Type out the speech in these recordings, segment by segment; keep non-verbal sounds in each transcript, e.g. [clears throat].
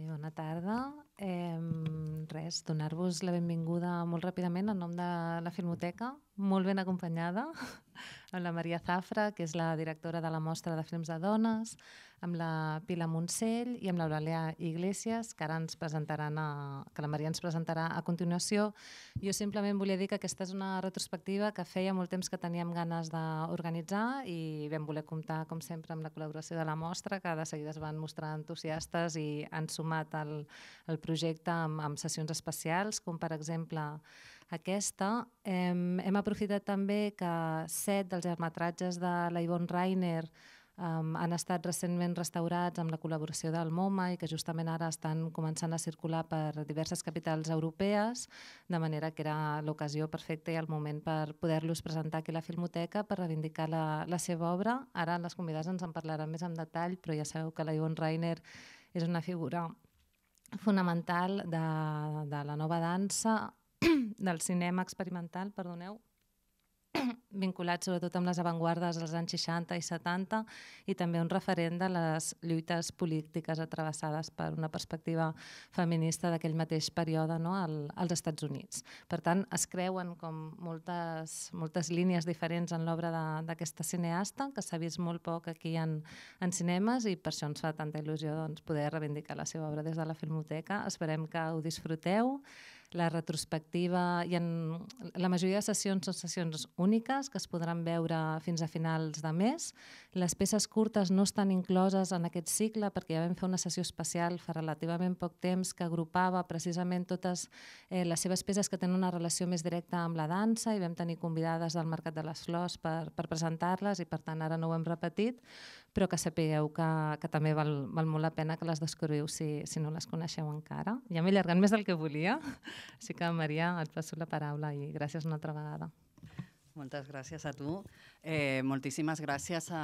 Bé, bona tarda. Eh, res, donar-vos la benvinguda molt ràpidament en nom de la Filmoteca, molt ben acompanyada, [laughs] amb la Maria Zafra, que és la directora de la Mostra de Films de Dones, amb la Pila Montsell i amb l'Eulàlia Iglesias, que ara ens presentaran a, que la Maria ens presentarà a continuació. Jo simplement volia dir que aquesta és una retrospectiva que feia molt temps que teníem ganes d'organitzar i vam voler comptar, com sempre, amb la col·laboració de la mostra, que de seguida es van mostrar entusiastes i han sumat el, el projecte amb, amb sessions especials, com per exemple aquesta. Hem, hem aprofitat també que set dels llargmetratges de la Yvonne Reiner um, han estat recentment restaurats amb la col·laboració del MoMA i que justament ara estan començant a circular per diverses capitals europees, de manera que era l'ocasió perfecta i el moment per poder-los presentar aquí a la Filmoteca per reivindicar la, la seva obra. Ara les convidades ens en parlaran més en detall, però ja sabeu que la Yvonne Reiner és una figura fonamental de, de la nova dansa, [clears throat] del cinema experimental, perdoneu, [clears throat] vinculat sobretot amb les avantguardes dels anys 60 i 70 i també un referent de les lluites polítiques atravessades per una perspectiva feminista d'aquell mateix període no, al, als Estats Units. Per tant, es creuen com moltes, moltes línies diferents en l'obra d'aquesta cineasta, que s'ha vist molt poc aquí en, en cinemes i per això ens fa tanta il·lusió doncs, poder reivindicar la seva obra des de la Filmoteca. Esperem que ho disfruteu la retrospectiva i en la majoria de sessions són sessions úniques que es podran veure fins a finals de mes. Les peces curtes no estan incloses en aquest cicle perquè ja vam fer una sessió especial fa relativament poc temps que agrupava precisament totes eh, les seves peces que tenen una relació més directa amb la dansa i vam tenir convidades del Mercat de les Flors per, per presentar-les i per tant ara no ho hem repetit, però que sapigueu que, que també val, val molt la pena que les descobriu si, si no les coneixeu encara. Ja m'he allargat més del que volia, [laughs] així que Maria, et passo la paraula i gràcies una altra vegada. Moltes gràcies a tu. Eh, moltíssimes gràcies a,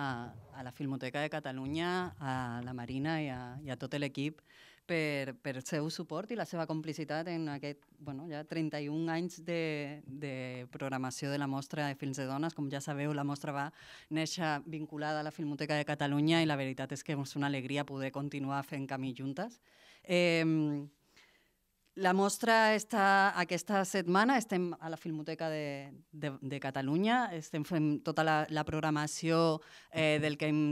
a la Filmoteca de Catalunya, a la Marina i a, i a tot l'equip per, per seu suport i la seva complicitat en aquest, bueno, ja 31 anys de, de programació de la mostra de films de dones. Com ja sabeu, la mostra va néixer vinculada a la Filmoteca de Catalunya i la veritat és que és una alegria poder continuar fent camí juntes. Eh, la mostra està, aquesta setmana estem a la Filmoteca de, de, de Catalunya, estem fent tota la, la programació eh, del que hem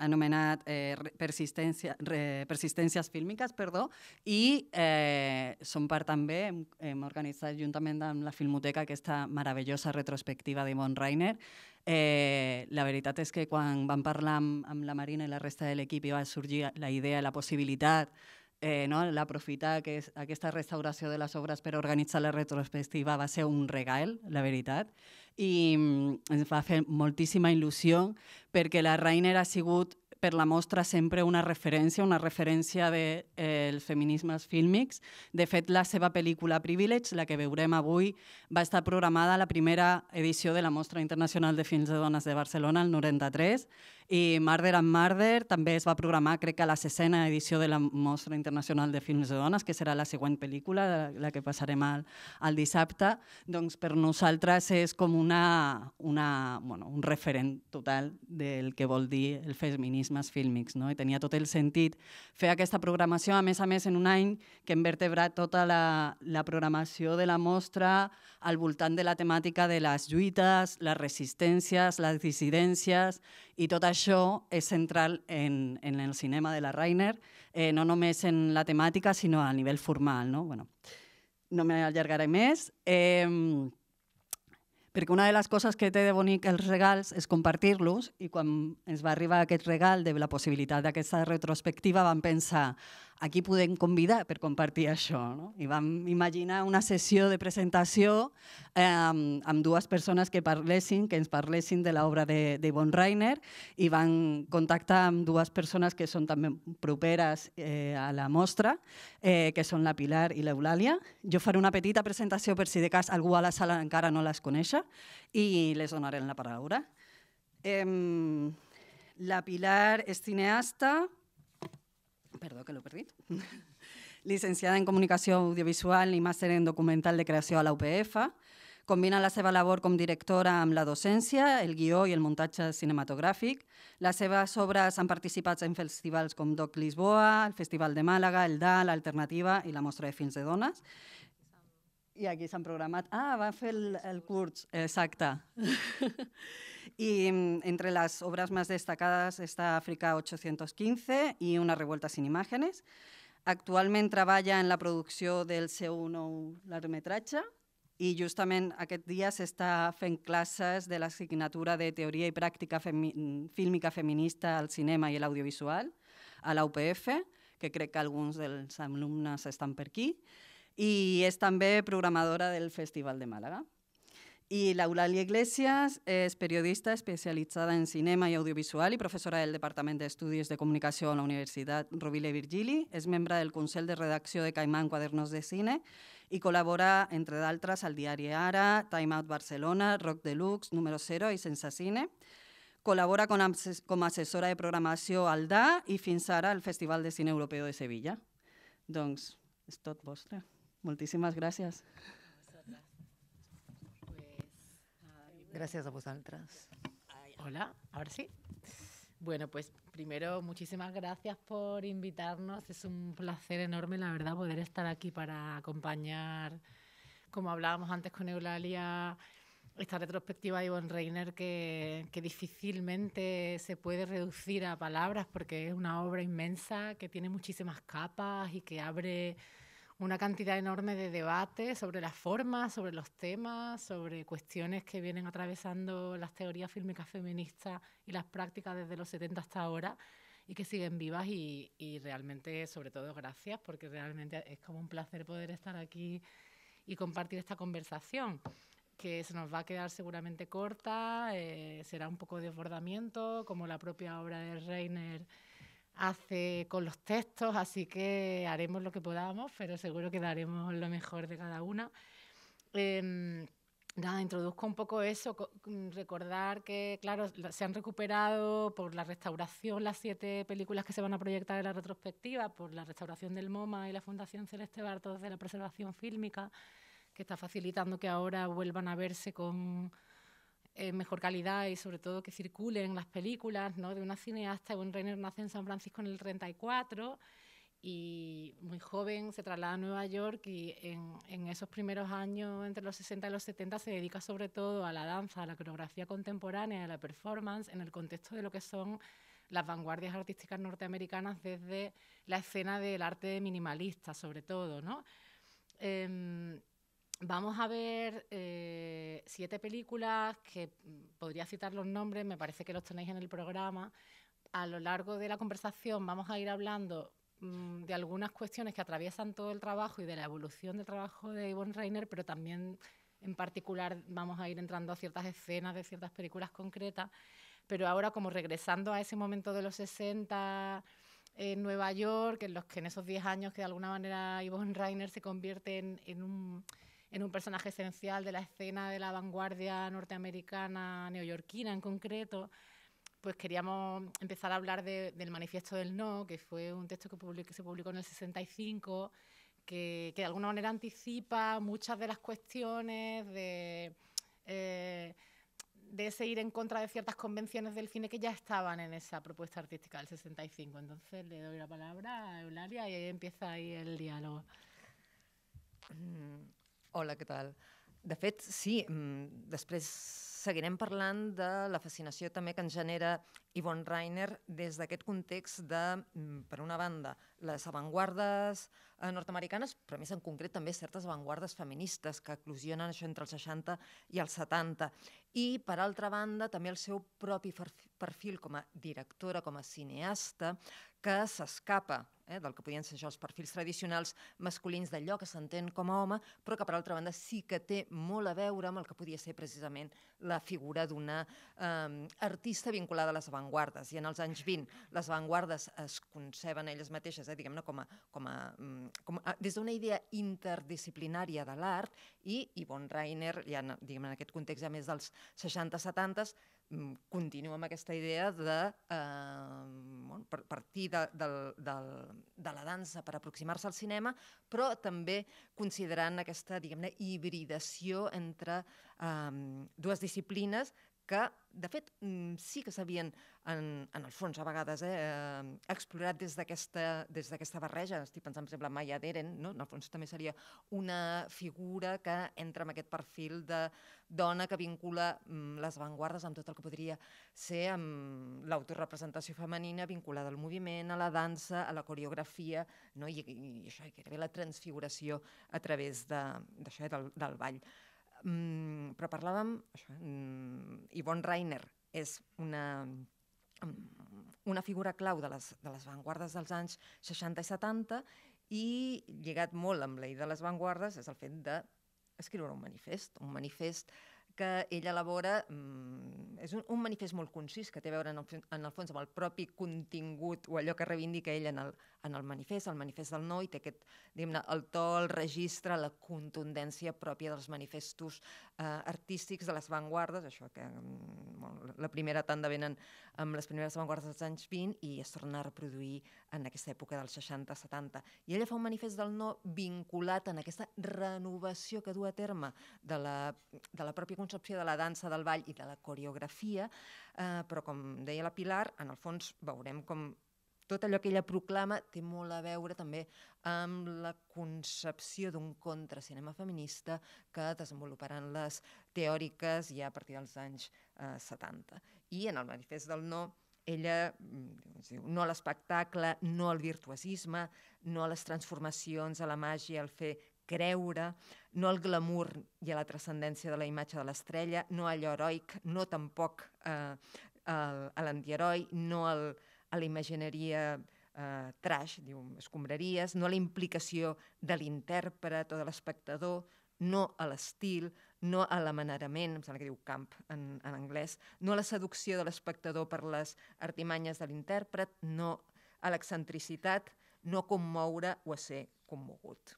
anomenat eh, persistència, re, persistències fílmiques, perdó, i eh, som part també, hem, hem organitzat juntament amb la Filmoteca aquesta meravellosa retrospectiva de Mon Reiner. Eh, la veritat és que quan vam parlar amb, amb la Marina i la resta de l'equip va sorgir la idea, la possibilitat eh, no? l'aprofitar que aquesta restauració de les obres per organitzar la retrospectiva va ser un regal, la veritat, i mm, ens va fer moltíssima il·lusió perquè la Rainer ha sigut per la mostra sempre una referència, una referència dels de, eh, feminismes fílmics. De fet, la seva pel·lícula Privilege, la que veurem avui, va estar programada a la primera edició de la Mostra Internacional de Films de Dones de Barcelona, el 93, i Murder and Murder també es va programar, crec que a la sisena edició de la Mostra Internacional de Films de Dones, que serà la següent pel·lícula, la que passarem al, al dissabte. Doncs per nosaltres és com una, una, bueno, un referent total del que vol dir el feminisme feminismes fílmics. No? I tenia tot el sentit fer aquesta programació, a més a més, en un any que hem vertebrat tota la, la programació de la mostra al voltant de la temàtica de les lluites, les resistències, les dissidències, i tot això és central en, en el cinema de la Rainer, eh, no només en la temàtica, sinó a nivell formal. No, bueno, no m'allargaré més. Eh, perquè una de les coses que té de bonic els regals és compartir-los i quan ens va arribar aquest regal de la possibilitat d'aquesta retrospectiva vam pensar a qui podem convidar per compartir això. No? I vam imaginar una sessió de presentació eh, amb, dues persones que parlessin, que ens parlessin de l'obra Von Reiner i van contactar amb dues persones que són també properes eh, a la mostra, eh, que són la Pilar i l'Eulàlia. Jo faré una petita presentació per si de cas algú a la sala encara no les coneix i les donaré la paraula. Eh, la Pilar és cineasta, perdó que l'he perdit, [laughs] licenciada en Comunicació Audiovisual i màster en Documental de Creació a la UPF, Combina la seva labor com directora amb la docència, el guió i el muntatge cinematogràfic. Les seves obres han participat en festivals com Doc Lisboa, el Festival de Màlaga, el DAL, l'Alternativa i la Mostra de Films de Dones. I aquí s'han programat... Ah, va fer el, el curs, exacte. [laughs] y mm, entre las obras más destacadas está África 815 y Una revuelta sin imágenes. Actualment treballa en la producció del seu nou llargmetratge, i justament aquest dia s'està fent classes de l'assignatura de Teoria i Pràctica Femi Fílmica Feminista al cinema i l'audiovisual a la UPF, que crec que alguns dels alumnes estan per aquí, i és també programadora del Festival de Màlaga. I l'Eulàlia Iglesias és periodista especialitzada en cinema i audiovisual i professora del Departament d'Estudis de Comunicació a la Universitat Rovira i Virgili. És membre del Consell de Redacció de Caimán Quadernos de Cine i col·labora, entre d'altres, al diari Ara, Time Out Barcelona, Rock Deluxe, Número 0 i Sense Cine. Col·labora com a assessora de programació al DA i fins ara al Festival de Cine Europeu de Sevilla. Doncs és tot vostre. Moltíssimes gràcies. Gracias a vosotras. Hola, ahora sí. Bueno, pues primero muchísimas gracias por invitarnos. Es un placer enorme, la verdad, poder estar aquí para acompañar, como hablábamos antes con Eulalia, esta retrospectiva de Ivonne Reiner que, que difícilmente se puede reducir a palabras porque es una obra inmensa que tiene muchísimas capas y que abre una cantidad enorme de debates sobre las formas, sobre los temas, sobre cuestiones que vienen atravesando las teorías fílmicas feministas y las prácticas desde los 70 hasta ahora y que siguen vivas y, y, realmente, sobre todo, gracias, porque realmente es como un placer poder estar aquí y compartir esta conversación, que se nos va a quedar seguramente corta, eh, será un poco de desbordamiento, como la propia obra de Reiner hace con los textos, así que haremos lo que podamos, pero seguro que daremos lo mejor de cada una. Eh, nada, introduzco un poco eso, mm, recordar que, claro, se han recuperado por la restauración las siete películas que se van a proyectar en la retrospectiva, por la restauración del MoMA y la Fundación Celeste Bartos de la Preservación Fílmica, que está facilitando que ahora vuelvan a verse con eh, mejor calidad y sobre todo que circulen las películas ¿no? de una cineasta. Ewan Reiner nace en San Francisco en el 34 y muy joven se traslada a Nueva York y en, esos primeros años, entre los 60 y los 70, se dedica sobre todo a la danza, a la coreografía contemporánea, a la performance, en el contexto de lo que son las vanguardias artísticas norteamericanas desde la escena del arte minimalista, sobre todo, ¿no? Eh, Vamos a ver eh, siete películas que mm, podría citar los nombres, me parece que los tenéis en el programa. A lo largo de la conversación vamos a ir hablando mmm, de algunas cuestiones que atraviesan todo el trabajo y de la evolución del trabajo de Yvonne Reiner, pero también en particular vamos a ir entrando a ciertas escenas de ciertas películas concretas. Pero ahora como regresando a ese momento de los 60 en Nueva York, en los que en esos 10 años que de alguna manera Yvonne Reiner se convierte en, en un en un personaje esencial de la escena de la vanguardia norteamericana, neoyorquina en concreto, pues queríamos empezar a hablar de, del Manifiesto del No, que fue un texto que, se publicó en el 65, que, de alguna manera anticipa muchas de las cuestiones de, eh, ir en contra de ciertas convenciones del cine que ya estaban en esa propuesta artística del 65. Entonces le doy la palabra a Eulalia y ahí empieza ahí el diálogo. Hola, què tal? De fet, sí, mm, després seguirem parlant de la fascinació també que ens genera Yvonne Reiner des d'aquest context de, mm, per una banda, les avantguardes eh, nord-americanes, però més en concret també certes avantguardes feministes que eclosionen això entre els 60 i els 70. I, per altra banda, també el seu propi perfil com a directora, com a cineasta, que s'escapa eh, del que podien ser això els perfils tradicionals masculins d'allò que s'entén com a home, però que per altra banda sí que té molt a veure amb el que podia ser precisament la figura d'una eh, artista vinculada a les avantguardes. I en els anys 20 les avantguardes es conceben elles mateixes, eh, diguem-ne, com a, com a, mm, com a, des d'una idea interdisciplinària de l'art i Yvonne Reiner, ja diguem en aquest context ja més dels 60-70, mm, continua amb aquesta idea de eh, bueno, partir de, de, de, de la dansa per aproximar-se al cinema, però també considerant aquesta, diguem-ne, hibridació entre um, dues disciplines que, de fet, mm, sí que s'havien, en, en el fons, a vegades, eh, eh, explorat des d'aquesta barreja. Estic pensant, per exemple, Maya Deren, no? en el fons també seria una figura que entra en aquest perfil de dona que vincula mm, les avantguardes amb tot el que podria ser amb l'autorepresentació femenina vinculada al moviment, a la dansa, a la coreografia, no? I, i, i això, i la transfiguració a través de, de, del, del ball. Mm, però parlàvem, això, mm, Yvonne Reiner és una, mm, una figura clau de les, de les vanguardes dels anys 60 i 70 i lligat molt amb l'eix de les vanguardes és el fet de escriure un manifest, un manifest que ell elabora mm, és un, un manifest molt concís que té a veure en el, en el fons amb el propi contingut o allò que reivindica ell en el, en el manifest, el manifest del no, i té aquest, el to, el registre, la contundència pròpia dels manifestos eh, artístics de les vanguardes, això que mm, la primera tanda venen amb les primeres vanguardes dels anys 20 i es torna a reproduir en aquesta època dels 60-70. I ella fa un manifest del no vinculat en aquesta renovació que du a terme de la, de la pròpia concepció de la dansa, del ball i de la coreografia, eh, però com deia la Pilar, en el fons veurem com tot allò que ella proclama té molt a veure també amb la concepció d'un contracinema feminista que desenvoluparan les teòriques ja a partir dels anys eh, 70. I en el manifest del no ella mm, no a l'espectacle, no al virtuosisme, no a les transformacions, a la màgia, al fer creure, no al glamour i a la transcendència de la imatge de l'estrella, no a allò heroic, no tampoc eh, a l'antiheroi, no al, a la imagineria eh, trash, diu, escombraries, no a la implicació de l'intèrpret o de l'espectador, no a l'estil, no a l'amanerament, em sembla que diu camp en, en anglès, no a la seducció de l'espectador per les artimanyes de l'intèrpret, no a l'excentricitat, no a commoure o a ser commogut.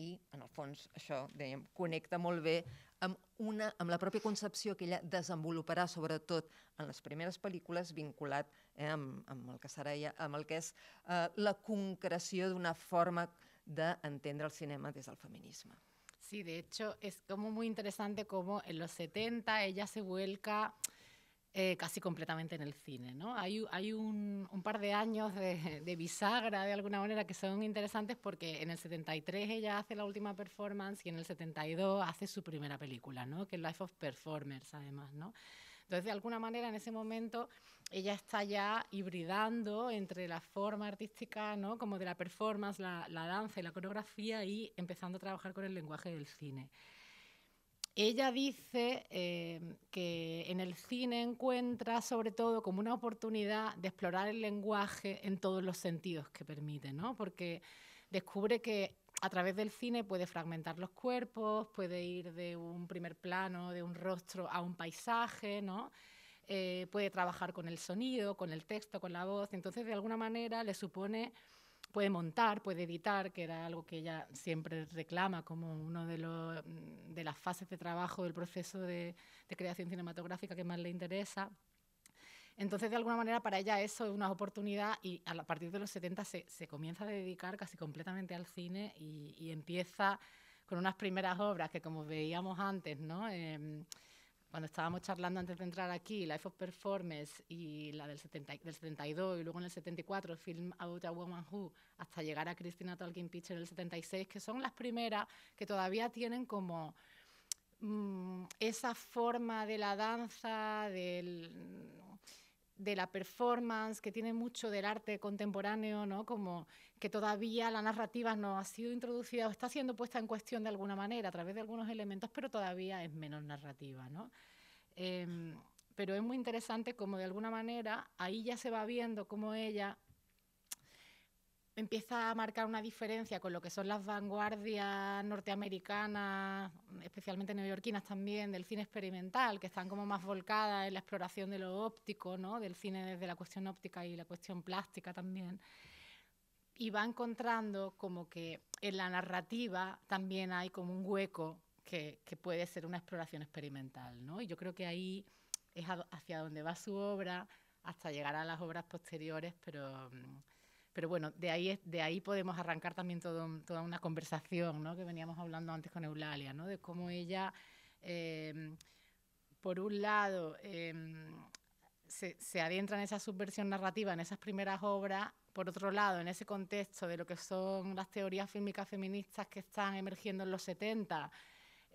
I, en el fons, això, dèiem, connecta molt bé amb, una, amb la pròpia concepció que ella desenvoluparà, sobretot en les primeres pel·lícules, vinculat eh, amb, amb, el que serà ja, amb el que és eh, la concreció d'una forma d'entendre el cinema des del feminisme. Sí, de hecho es como muy interesante como en los 70 ella se vuelca eh, casi completamente en el cine. ¿no? Hay, hay un, un, par de años de, de, bisagra, de alguna manera, que son interesantes porque en el 73 ella hace la última performance y en el 72 hace su primera película, ¿no? que es Life of Performers, además. ¿no? Entonces, de alguna manera, en ese momento, ella está ya hibridando entre la forma artística, ¿no? como de la performance, la, danza y la coreografía, y empezando a trabajar con el lenguaje del cine. Ella dice eh, que en el cine encuentra sobre todo como una oportunidad de explorar el lenguaje en todos los sentidos que permite, ¿no? porque descubre que a través del cine puede fragmentar los cuerpos, puede ir de un primer plano, de un rostro a un paisaje, ¿no? Eh, puede trabajar con el sonido, con el texto, con la voz. Entonces, de alguna manera, le supone puede montar, puede editar, que era algo que ella siempre reclama como una de, de las fases de trabajo del proceso de, de, creación cinematográfica que más le interesa. Entonces, de alguna manera, para ella eso es una oportunidad y a partir de los 70 se, comienza a dedicar casi completamente al cine y, empieza con unas primeras obras que, como veíamos antes, ¿no? Eh, cuando estábamos charlando antes de entrar aquí, Life of Performance y la del, 70, del 72 y luego en el 74, Film Out a Woman Who, hasta llegar a Christina Talking Picture en el 76, que son las primeras que todavía tienen como mmm, esa forma de la danza, del de la performance, que tiene mucho del arte contemporáneo, ¿no? Como que todavía la narrativa no ha sido introducida o está siendo puesta en cuestión de alguna manera a través de algunos elementos, pero todavía es menos narrativa, ¿no? Eh, pero es muy interesante como de alguna manera ahí ya se va viendo cómo ella empieza a marcar una diferencia con lo que son las vanguardias norteamericanas, especialmente neoyorquinas también, del cine experimental, que están como más volcadas en la exploración de lo óptico, ¿no? del cine desde la cuestión óptica y la cuestión plástica también. Y va encontrando como que en la narrativa también hay como un hueco que, que puede ser una exploración experimental. ¿no? Y yo creo que ahí es hacia donde va su obra, hasta llegar a las obras posteriores, pero, pero bueno, de ahí, de ahí podemos arrancar también toda una conversación ¿no? que veníamos hablando antes con Eulalia, ¿no? de cómo ella, eh, por un lado, eh, se, se, adentra en esa subversión narrativa, en esas primeras obras, por otro lado, en ese contexto de lo que son las teorías fílmicas feministas que están emergiendo en los 70,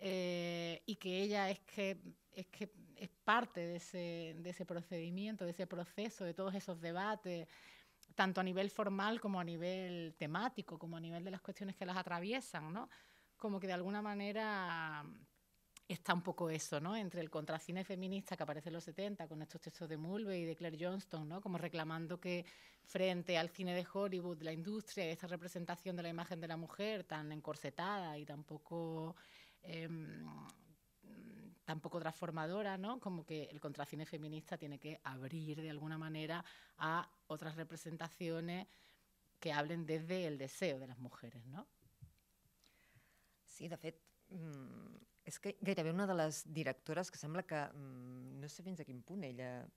eh, y que ella es que, es que es parte de ese, de ese procedimiento, de ese proceso, de todos esos debates, tanto a nivel formal como a nivel temático, como a nivel de las cuestiones que las atraviesan, ¿no? Como que de alguna manera está un poco eso, ¿no? Entre el contracine feminista que aparece en los 70 con estos textos de Mulvey y de Claire Johnston, ¿no? Como reclamando que frente al cine de Hollywood, la industria esta representación de la imagen de la mujer tan encorsetada y tan poco eh, tampoco transformadora, ¿no? Como que el contracine feminista tiene que abrir de alguna manera a otras representaciones que hablen desde el deseo de las mujeres, no? Sí, de fet, mm, és que gairebé una de les directores que sembla que, mm, no sé fins a quin punt ella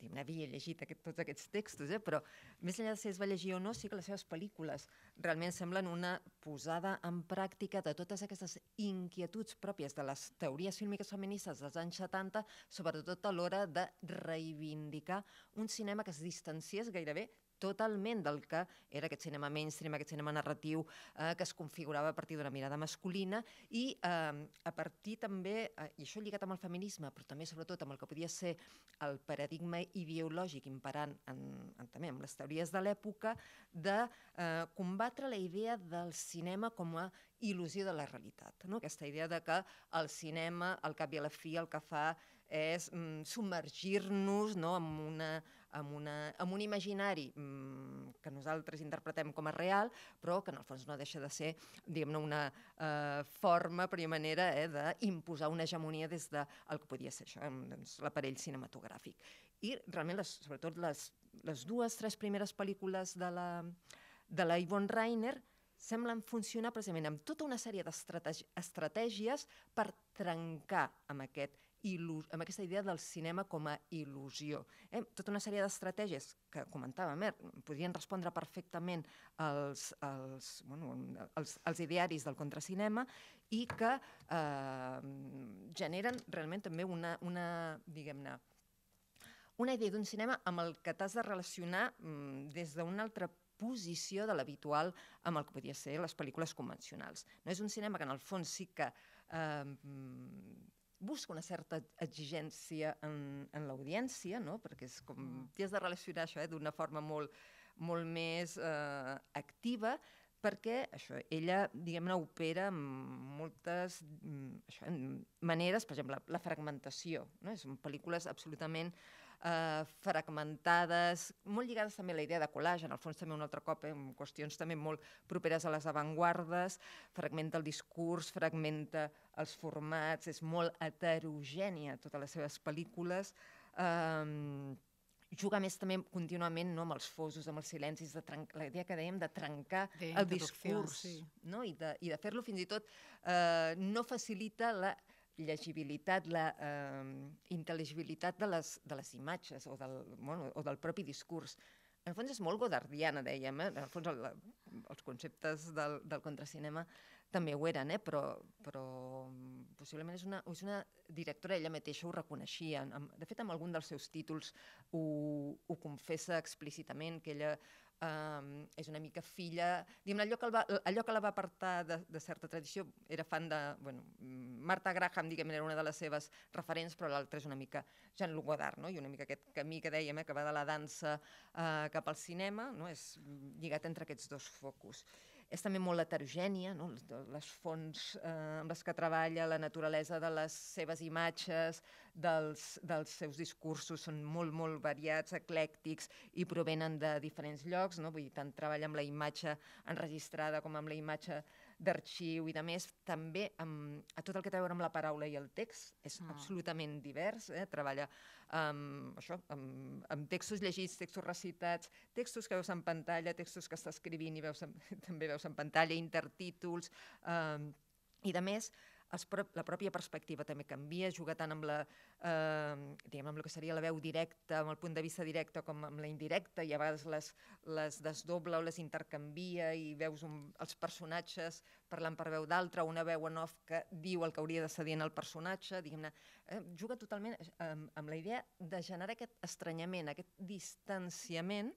diguem havia llegit aquest, tots aquests textos, eh? però més enllà de si es va llegir o no, sí que les seves pel·lícules realment semblen una posada en pràctica de totes aquestes inquietuds pròpies de les teories fílmiques feministes dels anys 70, sobretot a l'hora de reivindicar un cinema que es distanciés gairebé totalment del que era aquest cinema mainstream, aquest cinema narratiu eh, que es configurava a partir d'una mirada masculina i eh, a partir també, eh, i això lligat amb el feminisme, però també sobretot amb el que podia ser el paradigma ideològic imperant en, en, també amb les teories de l'època, de eh, combatre la idea del cinema com a il·lusió de la realitat. No? Aquesta idea de que el cinema, al cap i a la fi, el que fa és mm, submergir-nos no? en, una, en, una, en un imaginari mm, que nosaltres interpretem com a real, però que en el fons no deixa de ser diguem-ne una eh, forma, per manera, eh, d'imposar una hegemonia des del de que podia ser això, doncs, l'aparell cinematogràfic. I realment, les, sobretot les, les dues, tres primeres pel·lícules de la, de la Yvonne Reiner semblen funcionar precisament amb tota una sèrie d'estratègies per trencar amb aquest amb aquesta idea del cinema com a il·lusió. Eh? Tota una sèrie d'estratègies que comentàvem, eh? podrien respondre perfectament als, als, bueno, als, als idearis del contracinema i que eh, generen realment també una, una diguem-ne, una idea d'un cinema amb el que t'has de relacionar mm, des d'un altre posició de l'habitual amb el que podia ser les pel·lícules convencionals. No és un cinema que en el fons sí que eh, busca una certa exigència en, en l'audiència, no? perquè és com, mm. t'hi has de relacionar això eh, d'una forma molt, molt més eh, activa, perquè això, ella, diguem-ne, opera amb moltes mm, això, maneres, per exemple, la, la fragmentació, no? són pel·lícules absolutament eh, fragmentades, molt lligades també a la idea de collage, en el fons també un altre cop, eh, amb qüestions també molt properes a les avantguardes, fragmenta el discurs, fragmenta els formats, és molt heterogènia totes les seves pel·lícules, eh, juga més també contínuament no, amb els fosos, amb els silencis, de la idea que dèiem de trencar de el discurs sí. no? i de, i de fer-lo fins i tot eh, no facilita la llegibilitat, la eh, intel·ligibilitat de les, de les imatges o del, bueno, o del propi discurs. En el fons és molt godardiana, dèiem, eh? en el fons el, els conceptes del, del contracinema també ho eren, eh? però, però possiblement és una, és una directora, ella mateixa ho reconeixia. De fet, amb algun dels seus títols ho, ho confessa explícitament, que ella Um, és una mica filla... Diguem, allò, que va, allò que la va apartar de, de certa tradició era fan de... Bueno, Marta Graham, diguem, era una de les seves referents, però l'altra és una mica Jean-Luc Godard, no? i una mica aquest camí que dèiem, eh, que va de la dansa uh, cap al cinema, no? és lligat entre aquests dos focus és també molt heterogènia, no? les fonts eh, amb les que treballa, la naturalesa de les seves imatges, dels, dels seus discursos són molt, molt variats, eclèctics i provenen de diferents llocs, no? vull dir, tant treballa amb la imatge enregistrada com amb la imatge d'arxiu i de més, també amb, a tot el que té a veure amb la paraula i el text, és mm. absolutament divers, eh? treballa amb, això, amb, amb textos llegits, textos recitats, textos que veus en pantalla, textos que està escrivint i veus en, [laughs] també veus en pantalla, intertítols, eh, i de més, la pròpia perspectiva també canvia, juga tant amb la, eh, diguem, amb el que seria la veu directa, amb el punt de vista directe, com amb la indirecta, i a vegades les, les desdobla o les intercanvia i veus un, els personatges parlant per veu d'altra, una veu en off que diu el que hauria de ser dient el personatge, diguem-ne, eh, juga totalment eh, amb, amb la idea de generar aquest estranyament, aquest distanciament,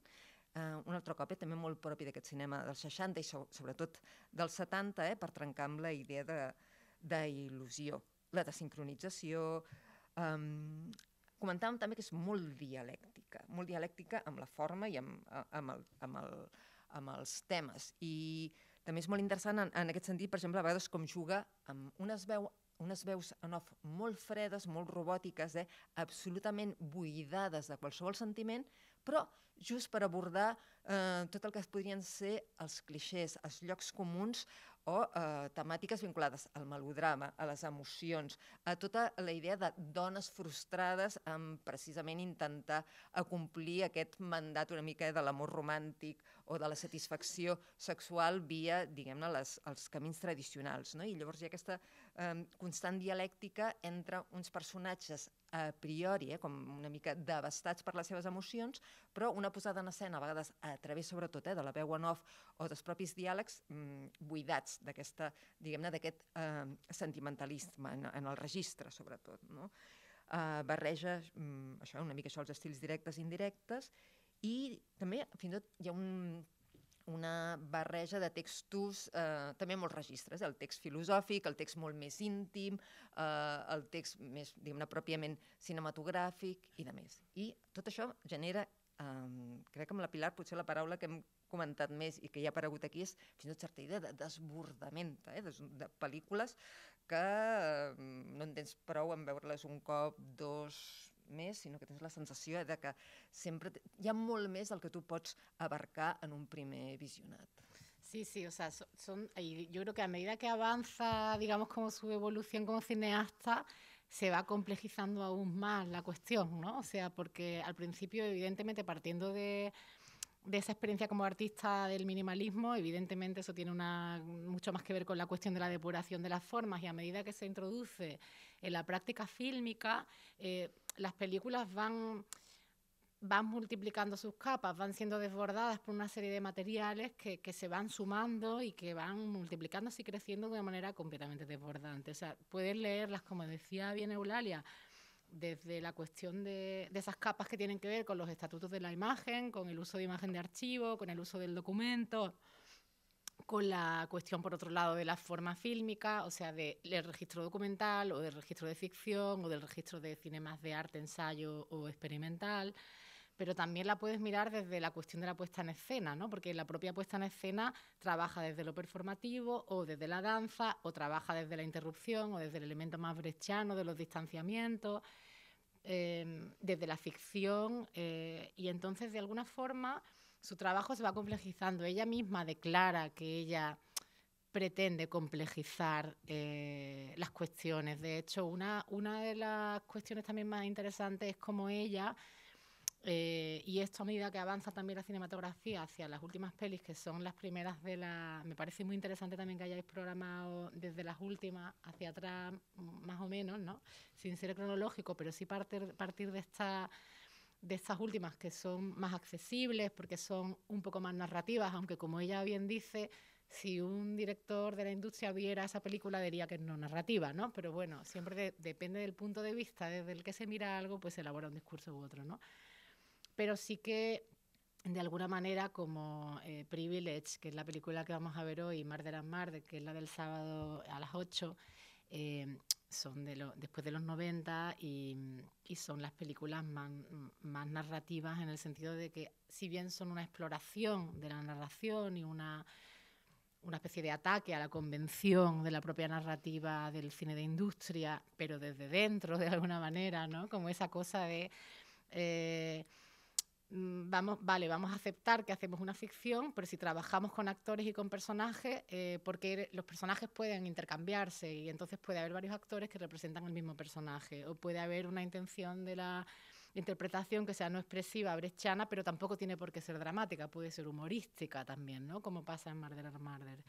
eh, un altre cop, eh, també molt propi d'aquest cinema dels 60 i so, sobretot dels 70, eh, per trencar amb la idea de, d'il·lusió, la desincronització. Um, comentàvem també que és molt dialèctica, molt dialèctica amb la forma i amb, amb, el, amb, el, amb els temes. I també és molt interessant en, en aquest sentit, per exemple, a vegades com juga amb unes, veu, unes veus en off molt fredes, molt robòtiques, eh, absolutament buidades de qualsevol sentiment, però just per abordar eh, tot el que podrien ser els clixés, els llocs comuns o eh, temàtiques vinculades al melodrama, a les emocions, a tota la idea de dones frustrades en precisament intentar acomplir aquest mandat una mica de l'amor romàntic o de la satisfacció sexual via, diguem-ne, els camins tradicionals. No? I llavors hi ha aquesta constant dialèctica entre uns personatges a priori, eh, com una mica devastats per les seves emocions, però una posada en escena, a vegades a través sobretot eh, de la veu en off o dels propis diàlegs, mm, buidats d'aquesta, diguem-ne, d'aquest eh, sentimentalisme en, en el registre, sobretot. No? Eh, barreja mm, això, una mica això, els estils directes i indirectes, i també, fins i tot, hi ha un una barreja de textos, eh, també molts registres, el text filosòfic, el text molt més íntim, eh, el text més, diguem-ne, pròpiament cinematogràfic i de més. I tot això genera, eh, crec que amb la Pilar potser la paraula que hem comentat més i que ja ha aparegut aquí és fins i tot certa idea de desbordament, eh, de, de pel·lícules que eh, no en tens prou en veure-les un cop, dos, més, sinó que tens la sensació de que sempre hi ha molt més del que tu pots abarcar en un primer visionat. Sí, sí, o sea, son, yo creo que a medida que avanza, digamos, como su evolución como cineasta, se va complejizando aún más la cuestión, ¿no? O sea, porque al principio, evidentemente, partiendo de, de esa experiencia como artista del minimalismo, evidentemente eso tiene una, mucho más que ver con la cuestión de la depuración de las formas y a medida que se introduce en la práctica fílmica, eh, las películas van, van multiplicando sus capas, van siendo desbordadas por una serie de materiales que, que, se van sumando y que van multiplicándose y creciendo de una manera completamente desbordante. O sea, puedes leerlas, como decía bien Eulalia, desde la cuestión de, de, esas capas que tienen que ver con los estatutos de la imagen, con el uso de imagen de archivo, con el uso del documento, con la cuestión, por otro lado, de la forma fílmica, o sea, del registro documental o del registro de ficción o del registro de cinemas de arte, ensayo o experimental, pero también la puedes mirar desde la cuestión de la puesta en escena, ¿no? porque la propia puesta en escena trabaja desde lo performativo o desde la danza o trabaja desde la interrupción o desde el elemento más brechano de los distanciamientos, eh, desde la ficción, eh, y entonces de alguna forma su trabajo se va complejizando. Ella misma declara que ella pretende complejizar eh, las cuestiones. De hecho, una, una de las cuestiones también más interesantes es cómo ella, eh, y esto a medida que avanza también la cinematografía hacia las últimas pelis, que son las primeras de la... Me parece muy interesante también que hayáis programado desde las últimas hacia atrás, más o menos, ¿no? Sin ser cronológico, pero sí partir, partir de esta de estas últimas que son más accesibles porque son un poco más narrativas, aunque como ella bien dice, si un director de la industria viera esa película diría que no narrativa, ¿no? Pero bueno, siempre depende del punto de vista desde el que se mira algo, pues se elabora un discurso u otro, ¿no? Pero sí que de alguna manera como eh, Privilege, que es la película que vamos a ver hoy, Murder and Murder, que es la del sábado a las 8, eh, son de lo, después de los 90 y, y son las películas más, más, narrativas en el sentido de que si bien son una exploración de la narración y una, una especie de ataque a la convención de la propia narrativa del cine de industria, pero desde dentro de alguna manera, ¿no? Como esa cosa de... Eh, vamos, vale, vamos a aceptar que hacemos una ficción, pero si trabajamos con actores y con personajes, eh, porque los personajes pueden intercambiarse y entonces puede haber varios actores que representan el mismo personaje, o puede haber una intención de la interpretación que sea no expresiva, brechana, pero tampoco tiene por qué ser dramática, puede ser humorística también, ¿no? Como pasa en Murder Murder.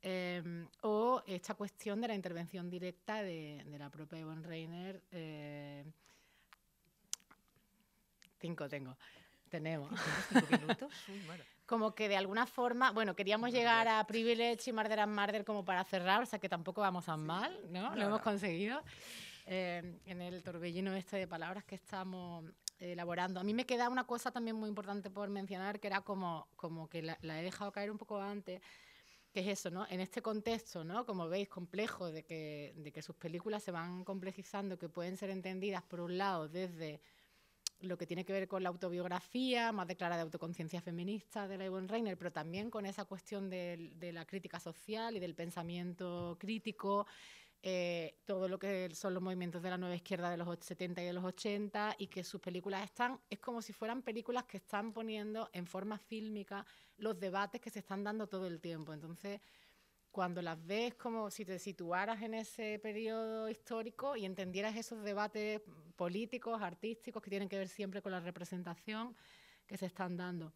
Eh, o esta cuestión de la intervención directa de, de la propia Yvonne Reiner. Eh, cinco tengo. Tenemos. Cinco minutos? [laughs] Uy, mare. Como que de alguna forma, bueno, queríamos llegar a Privilege y Murder and Murder como para cerrar, o sea que tampoco vamos tan mal, ¿no? No, Lo hemos conseguido eh, en el torbellino este de palabras que estamos elaborando. A mí me queda una cosa también muy importante por mencionar, que era como, como que la, la he dejado caer un poco antes, que es eso, ¿no? En este contexto, ¿no? Como veis, complejo de que, de que sus películas se van complejizando, que pueden ser entendidas, por un lado, desde lo que tiene que ver con la autobiografía, más declarada de autoconciencia feminista de la Yvonne Reiner, pero también con esa cuestión del- de, la crítica social y del pensamiento crítico, eh, todo lo que son los movimientos de la nueva izquierda de los och- 70 y de los 80, y que sus películas están, es como si fueran películas que están poniendo en forma fílmica los debates que se están dando todo el tiempo. Entonces, cuando las ves como si te situaras en ese periodo histórico y entendieras esos debates políticos, artísticos, que tienen que ver siempre con la representación que se están dando.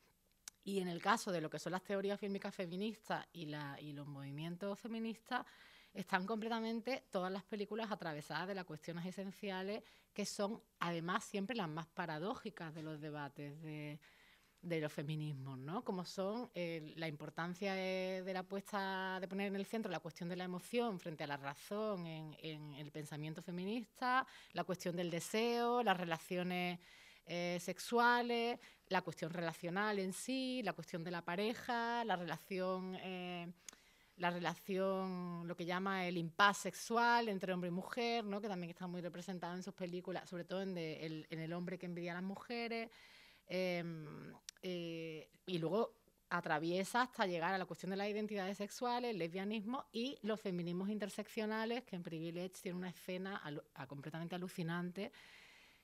Y en el caso de lo que son las teorías fílmicas feministas y, la, y los movimientos feministas, están completamente todas las películas atravesadas de las cuestiones esenciales que son además siempre las más paradójicas de los debates de, de los feminismos, ¿no? Como son eh, la importancia de, de la puesta, de poner en el centro la cuestión de la emoción frente a la razón en, en el pensamiento feminista, la cuestión del deseo, las relaciones eh, sexuales, la cuestión relacional en sí, la cuestión de la pareja, la relación, eh, la relación, lo que llama el impasse sexual entre hombre y mujer, ¿no? que también está muy representado en sus películas, sobre todo en, de- el, en el hombre que envidia a las mujeres. Em, eh, y luego atraviesa hasta llegar a la cuestión de las identidades sexuales, el lesbianismo y los feminismos interseccionales, que en Privilege tiene una escena alu- a- completamente alucinante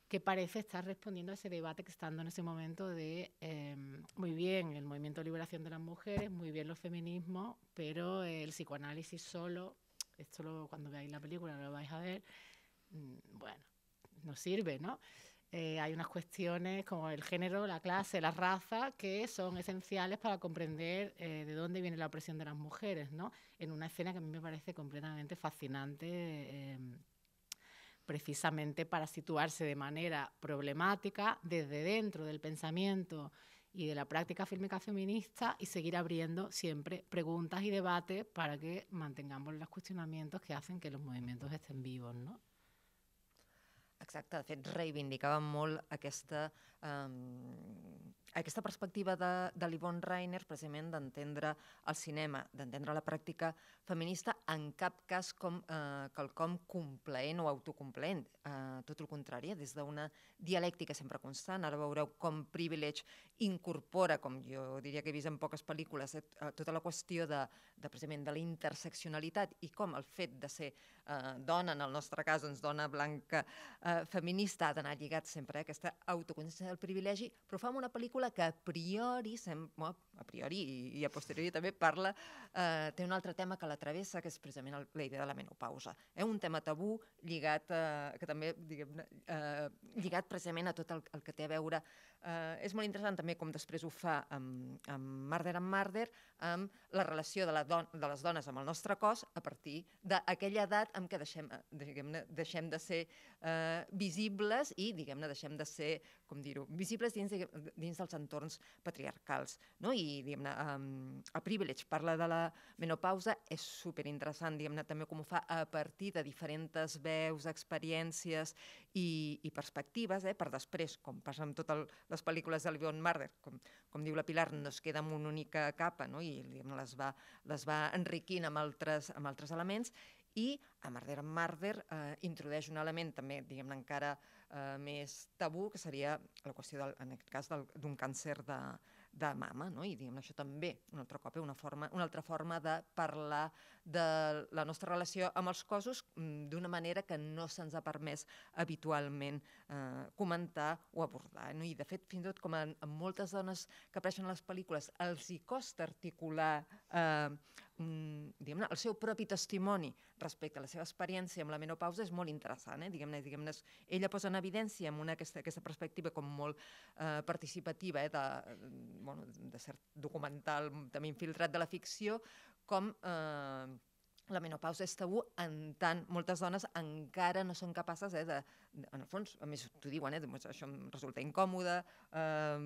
que parece estar respondiendo a ese debate que está dando en ese momento de, em, muy bien, el movimiento de liberación de las mujeres, muy bien los feminismos, pero el psicoanálisis solo, esto lo- cuando veáis la película lo vais a ver, mm, bueno, no sirve, ¿no? Eh, hay unas cuestiones como el género, la clase, la raza, que son esenciales para comprender eh, de dónde viene la opresión de las mujeres, ¿no? En una escena que a mí me parece completamente fascinante, eh, precisamente para situarse de manera problemática desde dentro del pensamiento y de la práctica fílmica feminista y seguir abriendo siempre preguntas y debates para que mantengamos los cuestionamientos que hacen que los movimientos estén vivos, ¿no? Exacte, de fet, reivindicava molt aquesta, um, aquesta perspectiva de, de l'Yvonne Reiner, precisament d'entendre el cinema, d'entendre la pràctica feminista, en cap cas com uh, quelcom complaent o autocomplaent, uh, tot el contrari, eh, des d'una dialèctica sempre constant. Ara veureu com Privilege incorpora, com jo diria que he vist en poques pel·lícules, eh, eh, tota la qüestió de, de, precisament de la interseccionalitat i com el fet de ser eh, dona, en el nostre cas, doncs, dona blanca eh, feminista, ha d'anar lligat sempre a aquesta autoconsciència del privilegi, però fa una pel·lícula que a priori, sem a priori i a posteriori també parla, eh, té un altre tema que la travessa, que és precisament el, la idea de la menopausa. Eh? Un tema tabú lligat, eh, que també, diguem eh, lligat precisament a tot el, el que té a veure Eh, és molt interessant també com després ho fa amb, amb Murder and Murder, amb la relació de, la don de les dones amb el nostre cos a partir d'aquella edat en què deixem, diguem-ne, deixem de ser eh, visibles i, diguem-ne, deixem de ser, com dir-ho, visibles dins, diguem- dins dels entorns patriarcals. No? I, diguem-ne, um, a Privilege parla de la menopausa, és superinteressant, diguem-ne, també com ho fa a partir de diferents veus, experiències i, i perspectives, eh, per després, com passa amb totes les pel·lícules de l'Yvonne Marder, com, com diu la Pilar, no es queda amb una única capa, no? i diguem, les, va, les va enriquint amb altres, amb altres elements, i a Marder en Marder eh, introdueix un element també, diguem-ne, encara eh, més tabú, que seria la qüestió, del, en aquest cas, d'un càncer de, de mama, no? i diguem això també, un altre cop, eh, una, forma, una altra forma de parlar de la nostra relació amb els cossos mm, d'una manera que no se'ns ha permès habitualment eh, comentar o abordar. No? I de fet, fins i tot com en, en moltes dones que apareixen a les pel·lícules, els hi costa articular eh, diguem-ne, el seu propi testimoni respecte a la seva experiència amb la menopausa és molt interessant. Eh? Diguem-ne, diguem ella posa en evidència amb una, aquesta, aquesta perspectiva com molt eh, participativa, eh, de, bueno, de cert documental també infiltrat de la ficció, com eh, la menopausa és tabú en tant. Moltes dones encara no són capaces eh, de, de, en el fons, a més t'ho diuen, eh, doncs això em resulta incòmode, eh,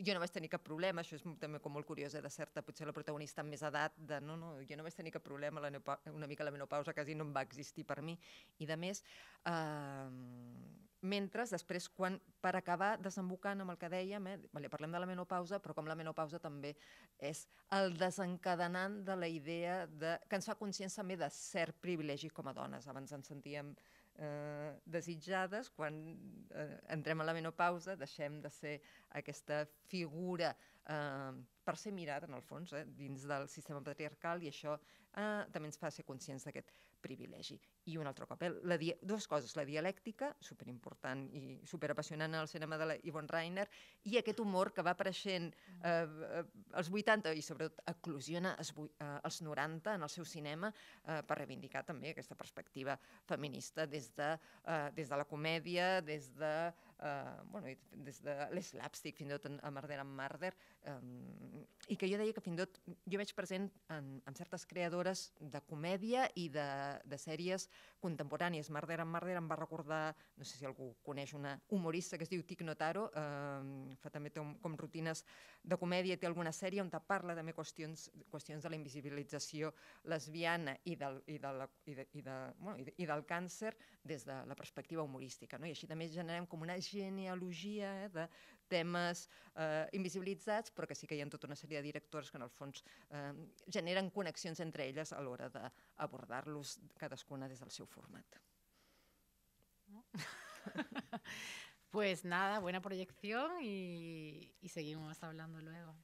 jo no vaig tenir cap problema, això és també com molt curiós, eh, de certa, potser la protagonista amb més edat, de no, no, jo no vaig tenir cap problema, la una mica la menopausa quasi no em va existir per mi, i de més, eh, mentre després, quan, per acabar desembocant amb el que dèiem, eh, vale, parlem de la menopausa, però com la menopausa també és el desencadenant de la idea de, que ens fa consciència també de cert privilegi com a dones. Abans ens sentíem eh, desitjades, quan eh, entrem a la menopausa deixem de ser aquesta figura eh, per ser mirada, en el fons, eh, dins del sistema patriarcal, i això eh, també ens fa ser conscients d'aquest privilegi. I un altre cop, eh, la dues coses, la dialèctica, superimportant i superapassionant al cinema de la Yvonne Reiner, i aquest humor que va apareixent eh, eh als 80 i sobretot eclosiona als, eh, als 90 en el seu cinema eh, per reivindicar també aquesta perspectiva feminista des de, eh, des de la comèdia, des de eh, bueno, des de l'eslàpstic fins i tot a Marder amb Marder, eh, i que jo deia que fins i tot jo veig present en, en certes creadores de comèdia i de, de sèries contemporànies. Marder amb Marder em va recordar, no sé si algú coneix una humorista que es diu Tic Notaro, eh, fa també com, com rutines de comèdia, té alguna sèrie on parla també qüestions, qüestions de la invisibilització lesbiana i del, i de la, i de, i de, bueno, i, de, i del càncer des de la perspectiva humorística. No? I així també generem com una genealogia eh, de temes eh, invisibilitzats, però que sí que hi ha tota una sèrie de directors que en el fons eh, generen connexions entre elles a l'hora d'abordar-los cadascuna des del seu format. [laughs] Pues nada, buena proyección y, y seguimos hablando luego.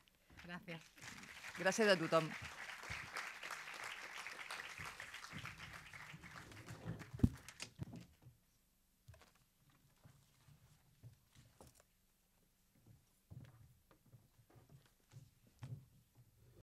Gracias. Gràcies a tothom.